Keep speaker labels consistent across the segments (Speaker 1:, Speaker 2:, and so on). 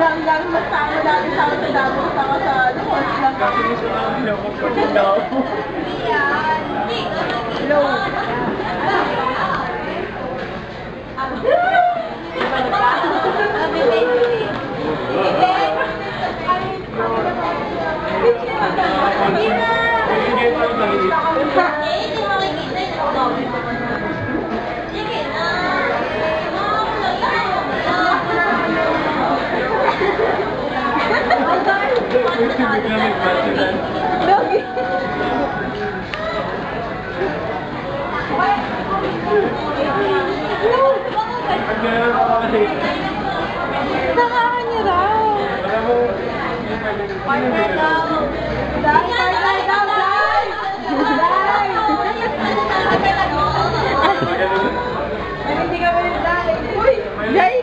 Speaker 1: Ang dami magtama dati sa ako sa damo, sa ako
Speaker 2: sa
Speaker 1: lukot lang.
Speaker 2: Definition ng loko for the now. Low. Yeah. Hindi ka ba yung dai? Uy, dai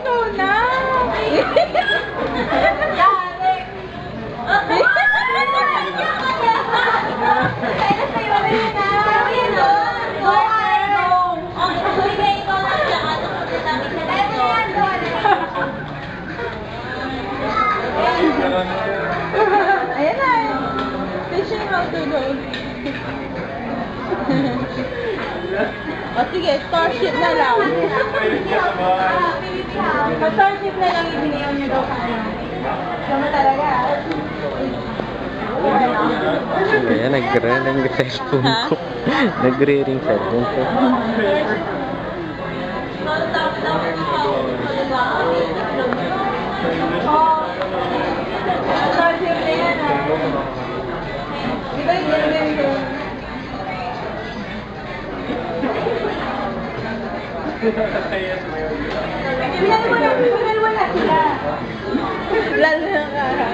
Speaker 2: Go. o sige, starship na lang. Starship na lang ibiniyaw niyo daw sa kanya. Sama talaga.
Speaker 3: Ayan, nagre-ring cellphone ko. Nagre-ring cellphone ko.
Speaker 2: Pinalwala, pinalwala sila. Lalo na ka.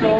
Speaker 1: So,